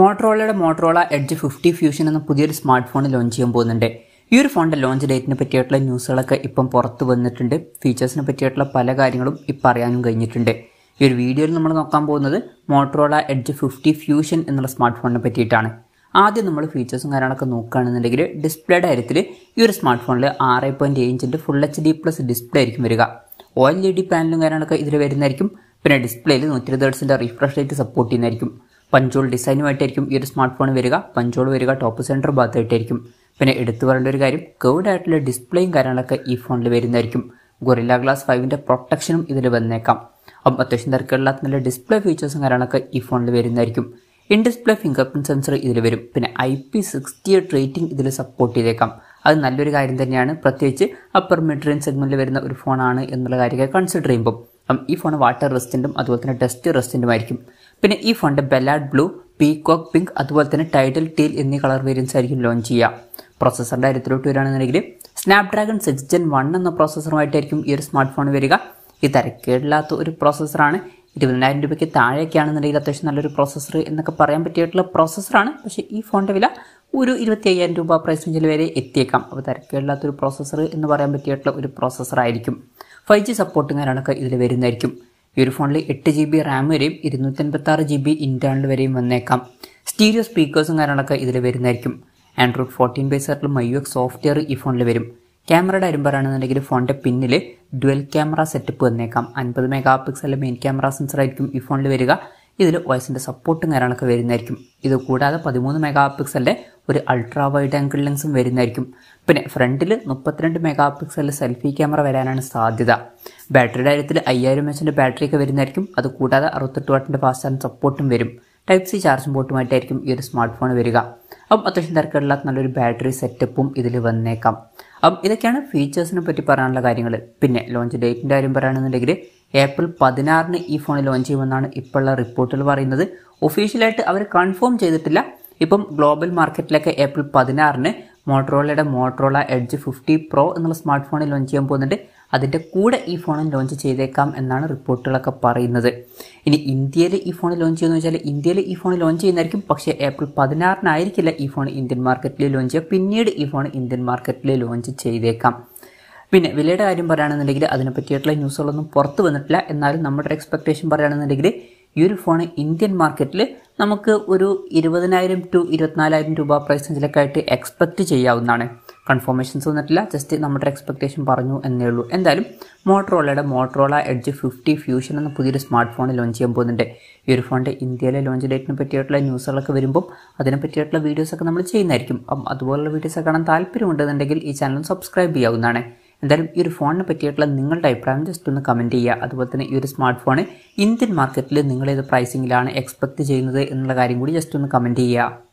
മോട്ടറോളയുടെ Motorola edge fifty fusion എന്ന പുതിയൊരു smart phone launch ചെയ്യാൻ പോകുന്നുണ്ട്. ഈ ഒരു ഫോണിന്റെ ലോഞ്ച് ഡേറ്റിനെ പറ്റിയിട്ടുള്ള ന്യൂസുകളൊക്കെ ഇപ്പം പുറത്ത് വന്നിട്ടുണ്ട്. ഫീച്ചേഴ്സിനെ പറ്റിയിട്ടുള്ള പല കാര്യങ്ങളും ഇപ്പം അറിയാനും കഴിഞ്ഞിട്ടുണ്ട്. ഈ ഒരു വീഡിയോയിൽ നമ്മൾ നോക്കാൻ പോകുന്നത് മോട്ടറോള എഡ്ജ് ഫിഫ്റ്റി ഫ്യൂഷൻ എന്നുള്ള സ്മാർട്ട് ഫോണിനെ പറ്റിയിട്ടാണ്. ആദ്യം നമ്മൾ ഫീച്ചേഴ്സും കാര്യങ്ങളൊക്കെ നോക്കുകയാണെന്നുണ്ടെങ്കിൽ ഡിസ്പ്ലേയുടെ കാര്യത്തിൽ ഈ ഒരു സ്മാർട്ട് ഫോണിൽ ആറ് പോയിന്റ് ഏഴ് full H D plus display ആയിരിക്കും വരിക. ഒ എൽ ഇ ഡി പാനലും കാര്യങ്ങളൊക്കെ ഇതിൽ വരുന്നതായിരിക്കും. പിന്നെ ഡിസ്പ്ലേയിൽ നൂറ്റി ഇരുപത് ഹെർട്സിന്റെ റിഫ്രഷ് റേറ്റ് സപ്പോർട്ട് ചെയ്യുന്നതായിരിക്കും. പഞ്ചോൾ ഡിസൈനുമായിട്ടായിരിക്കും ഈ ഒരു സ്മാർട്ട് ഫോൺ വരിക. പഞ്ചോൾ വരിക ടോപ്പ് സെന്റർ ഭാഗത്തായിട്ടായിരിക്കും. പിന്നെ എടുത്തു പറയേണ്ട ഒരു കാര്യം കേർഡ് ആയിട്ടുള്ള ഡിസ്പ്ലേയും കാര്യങ്ങളൊക്കെ ഈ ഫോണിൽ വരുന്നതായിരിക്കും. ഗൊറില്ല ഗ്ലാസ് ഫൈവിന്റെ പ്രൊട്ടക്ഷനും ഇതിൽ വന്നേക്കാം. അപ്പം അത്യാവശ്യം തിരക്കുകളില്ലാത്ത നല്ല ഡിസ്പ്ലേ ഫീച്ചേഴ്സും കാര്യങ്ങളൊക്കെ ഈ ഫോണിൽ വരുന്നതായിരിക്കും. In display finger print sensor ഇതിൽ വരും. പിന്നെ I P sixty eight rating ഇതിൽ സപ്പോർട്ട് ചെയ്തേക്കാം. അത് നല്ലൊരു കാര്യം തന്നെയാണ്. പ്രത്യേകിച്ച് അപ്പർ മെഡ്രീൻ സെഗ്മെന്റിൽ വരുന്ന ഒരു ഫോണാണ് എന്നുള്ള കാര്യമൊക്കെ കൺസിഡർ ചെയ്യുമ്പോൾ ഈ ഫോൺ വാട്ടർ റെസിസ്റ്റന്റും അതുപോലെ തന്നെ ഡസ്റ്റ് റെസിസ്റ്റന്റും ആയിരിക്കും. പിന്നെ ഈ ഫോണിന്റെ ബെലാഡ് ബ്ലൂ പീകോക്ക് പിങ്ക് അതുപോലെ തന്നെ ടൈഡൽ ടീൽ എന്നീ കളർ വേരിയൻസ് ആയിരിക്കും ലോഞ്ച് ചെയ്യുക. പ്രോസസ്സറിന്റെ കാര്യത്തിലോട്ട് വരികയാണെന്നുണ്ടെങ്കിൽ സ്നാപ്ഡ്രാഗൺ സിക്സ് ജെൻ വൺ എന്ന പ്രോസസ്സറുമായിട്ടായിരിക്കും ഈ ഒരു സ്മാർട്ട് ഫോൺ വരിക. ഈ തരക്കേടില്ലാത്ത ഒരു പ്രോസസ്സറാണ് ഇരുപതിനായിരം രൂപയ്ക്ക് താഴെയൊക്കെയാണെന്നുണ്ടെങ്കിൽ അത്യാവശ്യം നല്ലൊരു പ്രോസസ്സർ എന്നൊക്കെ പറയാൻ പറ്റിയിട്ടുള്ള പ്രോസസ്സറാണ് പക്ഷേ ഈ ഫോണിന്റെ വില ഒരു ഇരുപത്തി അയ്യായിരം രൂപ പ്രൈസ് റേഞ്ചിൽ വരെ എത്തിയേക്കാം. അപ്പോൾ തരക്കേടില്ലാത്തൊരു പ്രോസസ്സർ എന്ന് പറയാൻ പറ്റിയിട്ടുള്ള ഒരു പ്രോസസ്സറായിരിക്കും ഫൈവ് ജി സപ്പോർട്ടും കാര്യങ്ങളൊക്കെ ഇതിൽ വരുന്നതായിരിക്കും. ഈ ഒരു ഫോണിൽ എട്ട് ജി ബി റാം വരെയും ഇരുന്നൂറ്റൻപത്തി ആറ് ജി ബി ഇന്റേണൽ വരെയും വന്നേക്കാം. സ്റ്റീരിയോ സ്പീക്കേഴ്സും കാര്യങ്ങളൊക്കെ ഇതിൽ വരുന്നതായിരിക്കും. ആൻഡ്രോയിഡ് ഫോർട്ടീൻ ബേസ് ആയിട്ടുള്ള എക്സ് സോഫ്റ്റ്വെയർ ഈ ഫോണിൽ വരും. ക്യാമറയുടെ കാര്യം പറയുകയാണെന്നുണ്ടെങ്കിൽ ഫോണിന്റെ പിന്നിൽ ഡുവൽ ക്യാമറ സെറ്റപ്പ് വന്നേക്കാം. അൻപത് മെഗാ പിക്സലിലെ മെയിൻ ക്യാമറ സെൻസർ ആയിരിക്കും ഈ ഫോണിൽ വരിക. ഇതിൽ വോയിസിന്റെ സപ്പോർട്ടും കാര്യങ്ങളൊക്കെ വരുന്നതായിരിക്കും. ഇത് കൂടാതെ പതിമൂന്ന് മെഗാ പിക്സലിന്റെ ഒരു അൾട്രാ വൈഡ് ആംഗിൾ ലെൻസും വരുന്നതായിരിക്കും. പിന്നെ ഫ്രണ്ടിൽ മുപ്പത്തിരണ്ട് മെഗാ പിക്സൽ സെൽഫി ക്യാമറ വരാനാണ് സാധ്യത. ബാറ്ററിയുടെ കാര്യത്തിൽ അയ്യായിരം എച്ചിന്റെ ബാറ്ററി ഒക്കെ വരുന്നതായിരിക്കും. അത് കൂടാതെ അറുപത്തെട്ട് വാട്ടിന്റെ ഫാസ്റ്റ് ചാർജ് സപ്പോർട്ടും വരും. ടൈപ്പ് സി ചാർജിംഗ് പോർട്ടുമായിട്ടായിരിക്കും ഈ ഒരു സ്മാർട്ട് ഫോൺ വരിക. അപ്പം അത്യാവശ്യം തിരക്കുള്ള നല്ലൊരു ബാറ്ററി സെറ്റപ്പും ഇതിൽ വന്നേക്കാം. അപ്പം ഇതൊക്കെയാണ് ഫീച്ചേഴ്സിനെ പറ്റി പറയാനുള്ള കാര്യങ്ങൾ പിന്നെ ലോഞ്ച് ഡേറ്റിന്റെ കാര്യം പറയുകയാണെന്നുണ്ടെങ്കിൽ ഏപ്രിൽ പതിനാറിന് ഈ ഫോൺ ലോഞ്ച് ചെയ്യുമെന്നാണ് ഇപ്പോഴുള്ള റിപ്പോർട്ടുകൾ പറയുന്നത്. ഒഫീഷ്യലായിട്ട് അവർ കൺഫേം ചെയ്തിട്ടില്ല. ഇപ്പം ഗ്ലോബൽ മാർക്കറ്റിലൊക്കെ ഏപ്രിൽ പതിനാറിന് മോട്ടറോളയുടെ മോട്ടറോള എഡ്ജ് ഫിഫ്റ്റി പ്രോ എന്നുള്ള സ്മാർട്ട് ഫോണിൽ ലോഞ്ച് ചെയ്യാൻ പോകുന്നുണ്ട്. അതിന്റെ കൂടെ ഈ ഫോണും ലോഞ്ച് ചെയ്തേക്കാം എന്നാണ് റിപ്പോർട്ടുകളൊക്കെ പറയുന്നത്. ഇനി ഇന്ത്യയിൽ ഈ ഫോൺ ലോഞ്ച് ചെയ്യുമെന്ന് വെച്ചാൽ ഇന്ത്യയിൽ ഈ ഫോൺ ലോഞ്ച് ചെയ്യുന്നതായിരിക്കും. പക്ഷേ ഏപ്രിൽ പതിനാറിനായിരിക്കില്ല ഈ ഫോൺ ഇന്ത്യൻ മാർക്കറ്റിൽ ലോഞ്ച് ചെയ്യുക. പിന്നീട് ഈ ഫോൺ ഇന്ത്യൻ മാർക്കറ്റിൽ ലോഞ്ച് ചെയ്തേക്കാം. പിന്നെ വിലയുടെ കാര്യം പറയുകയാണെന്നുണ്ടെങ്കിൽ അതിനെ പറ്റിയിട്ടുള്ള ന്യൂസുകളൊന്നും പുറത്ത് വന്നിട്ടില്ല. എന്നാലും നമ്മുടെ എക്സ്പെക്ടേഷൻ പറയുകയാണെന്നുണ്ടെങ്കിൽ ഈ ഒരു ഫോൺ ഇന്ത്യൻ മാർക്കറ്റിൽ നമുക്ക് ഒരു ഇരുപതിനായിരം ടു ഇരുപത്തിനാലായിരം രൂപ പ്രൈസ് റേഞ്ചിലൊക്കെ ആയിട്ട് എക്സ്പെക്റ്റ് ചെയ്യാവുന്നതാണ്. കൺഫർമേഷൻസ് വന്നിട്ടില്ല. ജസ്റ്റ് നമ്മുടെ എക്സ്പെക്ടേഷൻ പറഞ്ഞു എന്നേ ഉള്ളൂ. എന്തായാലും മോട്ടറോളയുടെ മോട്ടറോള എഡ്ജ് ഫിഫ്റ്റി ഫ്യൂഷൻ എന്ന പുതിയൊരു സ്മാർട്ട് ഫോൺ ലോഞ്ച് ചെയ്യാൻ പോകുന്നുണ്ട്. ഈ ഒരു ഫോണിന്റെ ഇന്ത്യയിലെ ലോഞ്ച് ഡേറ്റിനെ പറ്റിയിട്ടുള്ള ന്യൂസുകളൊക്കെ വരുമ്പോൾ അതിനെ പറ്റിയിട്ടുള്ള വീഡിയോസൊക്കെ നമ്മൾ ചെയ്യുന്നതായിരിക്കും. അപ്പം അതുപോലുള്ള വീഡിയോസൊക്കെ കാണാൻ താല്പര്യമുണ്ടെന്നുണ്ടെങ്കിൽ ഈ ചാനൽ സബ്സ്ക്രൈബ് ചെയ്യാവുന്നതാണ്. എന്തായാലും ഈ ഒരു ഫോണിനെ പറ്റിയിട്ടുള്ള നിങ്ങളുടെ അഭിപ്രായം ജസ്റ്റ് ഒന്ന് കമന്റ് ചെയ്യുക. അതുപോലെ തന്നെ ഈ ഒരു സ്മാർട്ട് ഫോൺ ഇന്ത്യൻ മാർക്കറ്റിൽ നിങ്ങൾ ഏത് പ്രൈസിങ്ങിലാണ് എക്സ്പെക്ട് ചെയ്യുന്നത് എന്നുള്ള കാര്യം കൂടി ജസ്റ്റ് ഒന്ന് കമന്റ് ചെയ്യുക.